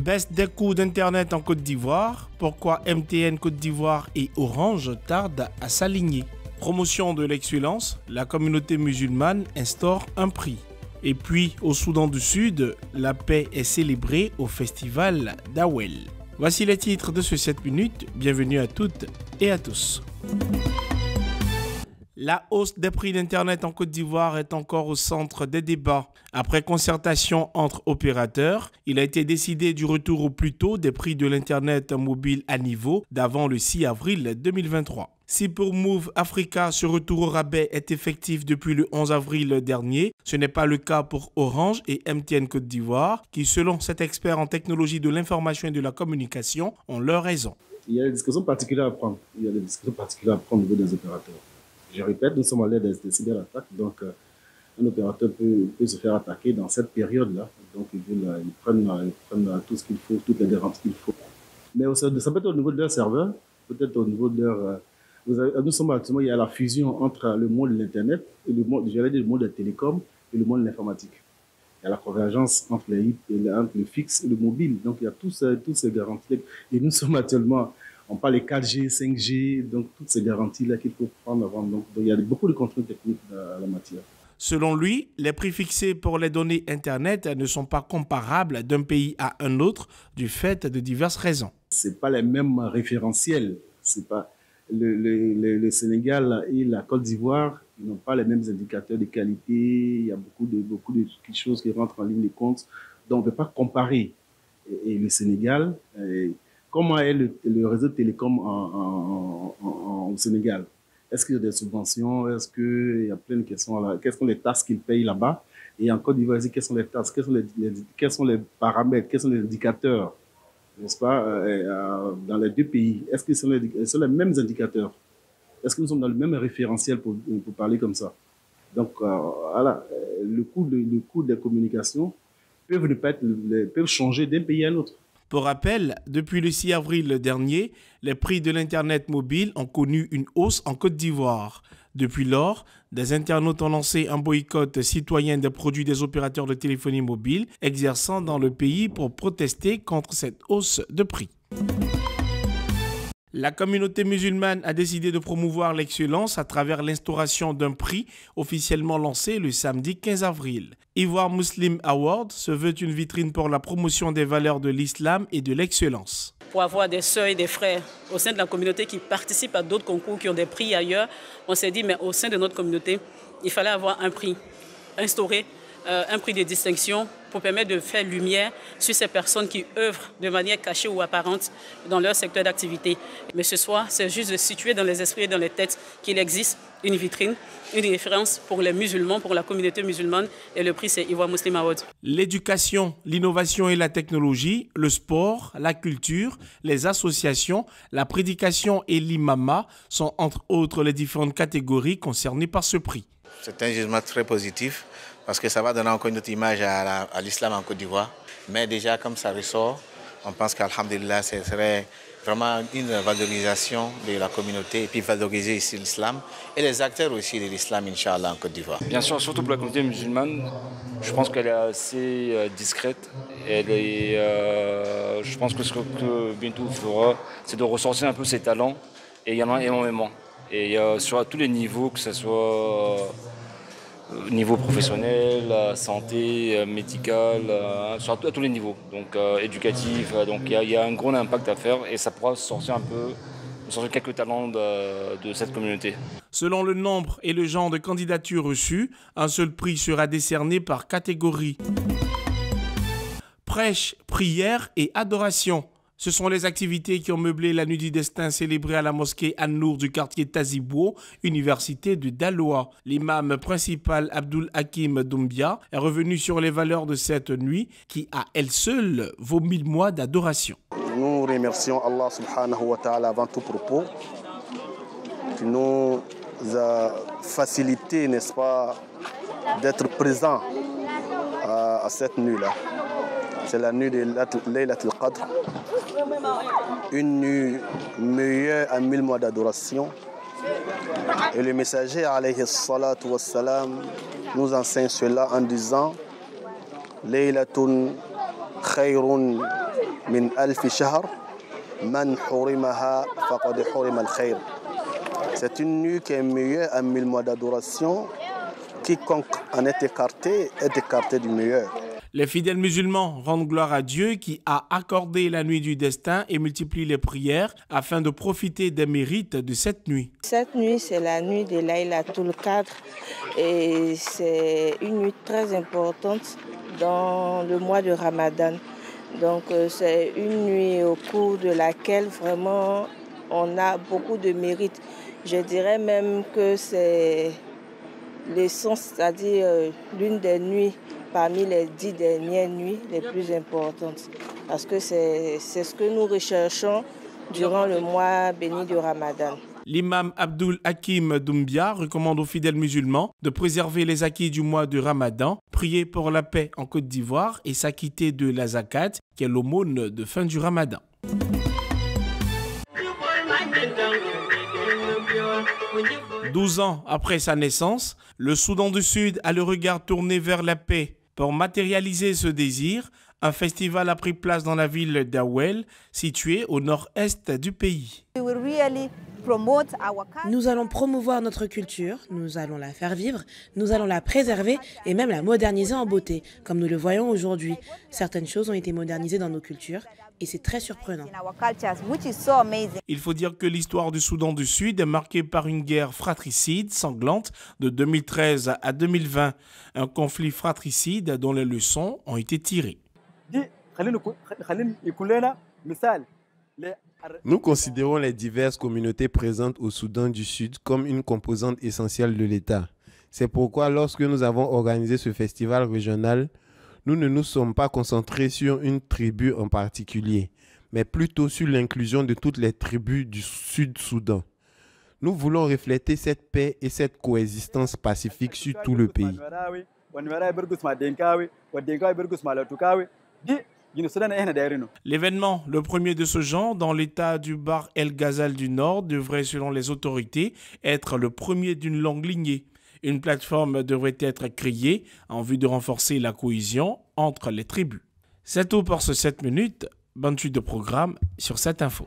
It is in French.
Baisse des coûts d'Internet en Côte d'Ivoire. Pourquoi MTN Côte d'Ivoire et Orange tardent à s'aligner? Promotion de l'excellence, la communauté musulmane instaure un prix. Et puis, au Soudan du Sud, la paix est célébrée au festival d'Awel. Voici les titres de ce 7 minutes. Bienvenue à toutes et à tous. La hausse des prix d'Internet en Côte d'Ivoire est encore au centre des débats. Après concertation entre opérateurs, il a été décidé du retour au plus tôt des prix de l'Internet mobile à niveau d'avant le 6 avril 2023. Si pour Move Africa, ce retour au rabais est effectif depuis le 11 avril dernier, ce n'est pas le cas pour Orange et MTN Côte d'Ivoire, qui, selon cet expert en technologie de l'information et de la communication, ont leur raison. Il y a des discussions particulières à prendre. Il y a des discussions particulières à prendre au niveau des opérateurs. Je répète, nous sommes à l'aide des cyberattaques, donc euh, un opérateur peut, se faire attaquer dans cette période-là. Donc ils, euh, prennent, euh, tout ce qu'il faut, toutes les garanties qu'il faut. Mais ça peut être au niveau de leur serveur, peut-être au niveau de leur... nous sommes actuellement, il y a la fusion entre le monde de l'Internet et le monde, dire, le monde des télécoms et le monde de l'informatique. Il y a la convergence entre, le fixe et le mobile. Donc il y a tous, toutes ces garanties. Et nous sommes actuellement on parle de 4G, 5G, donc toutes ces garanties-là qu'il faut prendre avant. Donc, il y a beaucoup de contrôles techniques dans la matière. Selon lui, les prix fixés pour les données Internet ne sont pas comparables d'un pays à un autre du fait de diverses raisons. Ce pas les mêmes référentiels. C'est pas le, Sénégal et la Côte d'Ivoire, ils n'ont pas les mêmes indicateurs de qualité. Il y a beaucoup de, beaucoup de choses qui rentrent en ligne de compte. Donc, on ne peut pas comparer. Et, le Sénégal, Comment est le, réseau télécom au Sénégal? Est-ce qu'il y a des subventions? Est-ce qu'il y a plein de questions Quelles sont les taxes qu'ils payent là-bas? Et en Côte d'Ivoire, quelles sont les quels sont les, quels sont les paramètres? Quels sont les indicateurs? N'est-ce pas? Euh, euh, Dans les deux pays, est-ce que ce sont, les, mêmes indicateurs? Est-ce que nous sommes dans le même référentiel pour, pour parler comme ça? Donc, euh, voilà, le coût, le coût des communications peuvent, ne pas être, peuvent changer d'un pays à l'autre. Pour rappel, depuis le 6 avril dernier, les prix de l'Internet mobile ont connu une hausse en Côte d'Ivoire. Depuis lors, des internautes ont lancé un boycott citoyen des produits des opérateurs de téléphonie mobile exerçant dans le pays pour protester contre cette hausse de prix. La communauté musulmane a décidé de promouvoir l'excellence à travers l'instauration d'un prix officiellement lancé le samedi 15 avril. Ivoire Muslim Award se veut une vitrine pour la promotion des valeurs de l'islam et de l'excellence. Pour avoir des sœurs et des frères au sein de la communauté qui participent à d'autres concours, qui ont des prix ailleurs, on s'est dit, mais au sein de notre communauté, il fallait avoir un prix instauré, euh, un prix de distinction pour permettre de faire lumière sur ces personnes qui œuvrent de manière cachée ou apparente dans leur secteur d'activité. Mais ce soir, c'est juste de situer dans les esprits et dans les têtes qu'il existe une vitrine, une référence pour les musulmans, pour la communauté musulmane, et le prix c'est Ivoire Muslim Award. L'éducation, l'innovation et la technologie, le sport, la culture, les associations, la prédication et l'imama sont entre autres les différentes catégories concernées par ce prix. C'est un jugement très positif parce que ça va donner encore une autre image à l'islam en Côte d'Ivoire. Mais déjà, comme ça ressort, on pense qu'Alhamdulillah, ce serait vraiment une valorisation de la communauté et puis valoriser ici l'islam et les acteurs aussi de l'islam, Inch'Allah, en Côte d'Ivoire. Bien sûr, surtout pour la communauté musulmane, je pense qu'elle est assez euh, discrète. Elle euh, je pense que ce que Bintou fera, c'est de ressortir un peu ses talents et il y en a énormément. Et euh, sur tous les niveaux, que ce soit niveau professionnel, santé, euh, médical, euh, à tous les niveaux, donc euh, éducatif. Donc il y, a un gros impact à faire et ça pourra sortir un peu, sortir quelques talents de, de cette communauté. Selon le nombre et le genre de candidatures reçues, un seul prix sera décerné par catégorie. Prêche, prière et adoration. Ce sont les activités qui ont meublé la nuit du destin célébrée à la mosquée An-Nour du quartier Tazibou, université de Daloa. L'imam principal Abdul Hakim Doumbia est revenu sur les valeurs de cette nuit qui, à elle seule, vaut mille mois d'adoration. Nous remercions Allah subhanahu wa ta'ala avant tout propos qui nous a facilité, n'est-ce pas, d'être présent à cette nuit-là c'est la nuit de Laylat al-Qadr, une nuit meilleure à mille mois d'adoration. Et le messager, nous enseigne cela en disant Laylatun khayrun min al-khayr. C'est une nuit qui est meilleure à mille mois d'adoration. Quiconque en est écarté est écarté du meilleur. Les fidèles musulmans rendent gloire à Dieu qui a accordé la nuit du destin et multiplie les prières afin de profiter des mérites de cette nuit. Cette nuit, c'est la nuit de Laylatul Qadr et c'est une nuit très importante dans le mois de Ramadan. Donc euh, c'est une nuit au cours de laquelle vraiment on a beaucoup de mérites. Je dirais même que c'est l'essence, c'est-à-dire euh, l'une des nuits parmi les dix dernières nuits les plus importantes. Parce que c'est ce que nous recherchons durant le mois béni du Ramadan. L'imam Abdul Hakim Doumbia recommande aux fidèles musulmans de préserver les acquis du mois de Ramadan, prier pour la paix en Côte d'Ivoire et s'acquitter de la zakat, qui est l'aumône de fin du Ramadan. 12 ans après sa naissance, le Soudan du Sud a le regard tourné vers la paix. Pour matérialiser ce désir, un festival a pris place dans la ville d'Awel, située au nord-est du pays. Nous allons promouvoir notre culture, nous allons la faire vivre, nous allons la préserver et même la moderniser en beauté, comme nous le voyons aujourd'hui. Certaines choses ont été modernisées dans nos cultures et c'est très surprenant. Il faut dire que l'histoire du Soudan du Sud est marquée par une guerre fratricide sanglante de 2013 à 2020, un conflit fratricide dont les leçons ont été tirées. Nous considérons les diverses communautés présentes au Soudan du Sud comme une composante essentielle de l'État. C'est pourquoi lorsque nous avons organisé ce festival régional, nous ne nous sommes pas concentrés sur une tribu en particulier, mais plutôt sur l'inclusion de toutes les tribus du Sud-Soudan. Nous voulons refléter cette paix et cette coexistence pacifique sur tout le pays. L'événement, le premier de ce genre dans l'état du Bar El Ghazal du Nord, devrait, selon les autorités, être le premier d'une longue lignée. Une plateforme devrait être créée en vue de renforcer la cohésion entre les tribus. C'est tout pour ce 7 minutes. Bonne suite de programme sur cette info.